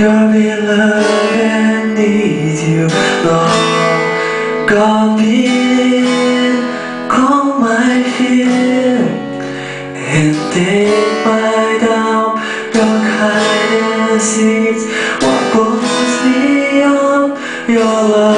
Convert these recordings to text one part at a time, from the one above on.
Your beloved love and need you long Gone in, calm my fear And take my doubt. Your kindness is what pulls me up Your love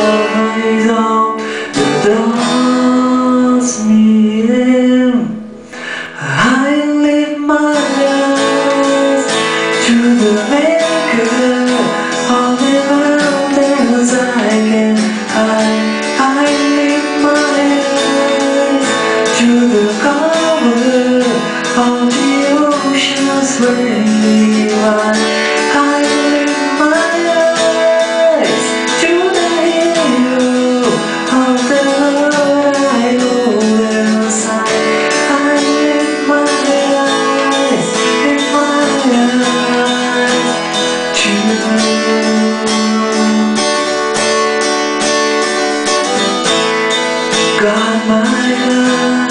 rainy line I lift my eyes to the hero of the I lift my eyes, lift my eyes to God, my God,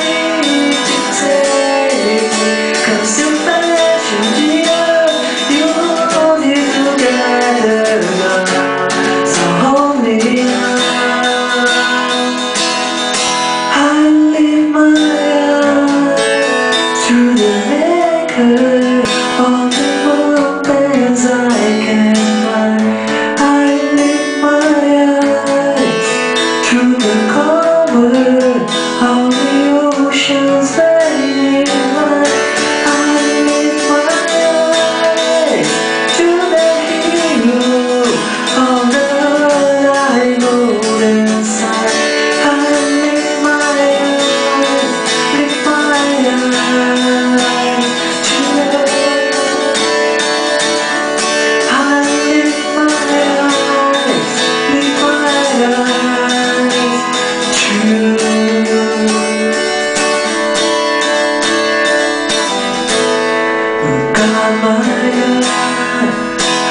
God, my God,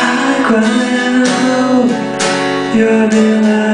I cry out, You're the.